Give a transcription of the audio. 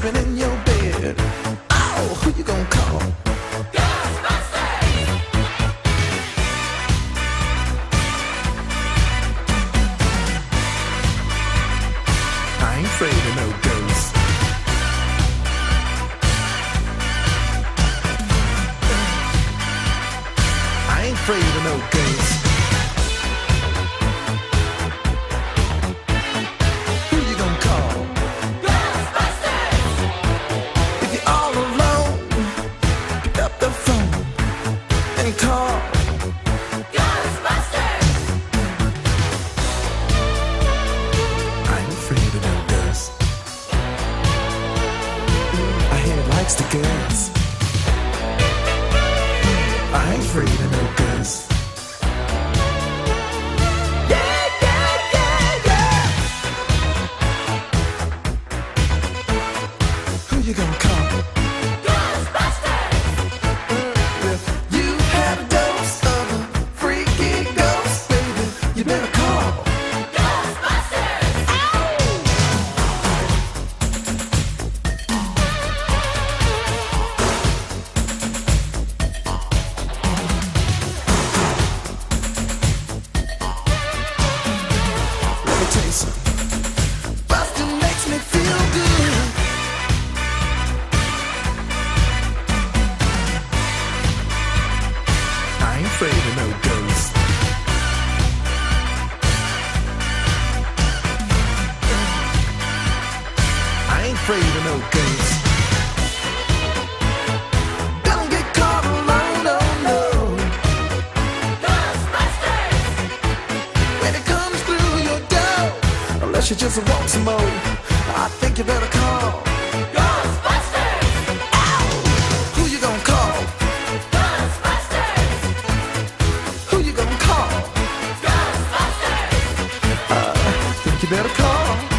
sleeping in your bed. Oh, who you gonna call? Ghostbusters! I ain't afraid of no ghosts. I ain't afraid of no ghosts. Ghostbusters! I ain't afraid of no ghosts. I hear it likes to gas. I ain't afraid of no ghosts. Yeah, yeah, yeah, yeah. Who you gonna call? Afraid of no ghosts. I ain't afraid of no ghosts. Don't get caught. Ghostbusters! Oh, when it comes through your door, unless you just want some more, I think you better call. Better call.